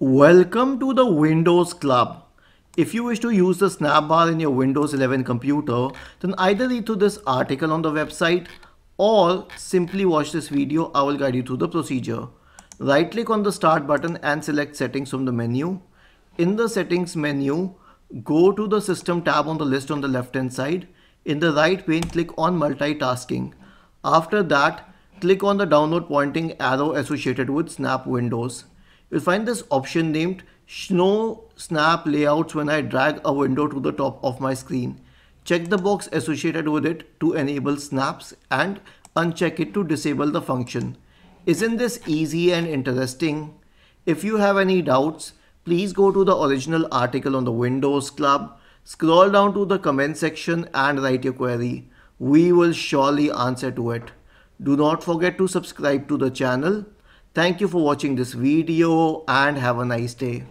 Welcome to the Windows Club. If you wish to use the snap bar in your Windows 11 computer, then either read through this article on the website or simply watch this video. I will guide you through the procedure. Right click on the start button and select settings from the menu. In the settings menu, go to the system tab on the list on the left hand side. In the right pane, click on multitasking. After that, click on the download pointing arrow associated with Snap Windows you'll find this option named Show Snap Layouts when I drag a window to the top of my screen. Check the box associated with it to enable snaps and uncheck it to disable the function. Isn't this easy and interesting? If you have any doubts, please go to the original article on the Windows Club, scroll down to the comment section and write your query. We will surely answer to it. Do not forget to subscribe to the channel Thank you for watching this video and have a nice day.